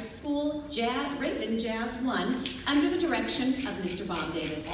School Jazz, Raven Jazz 1 under the direction of Mr. Bob Davis.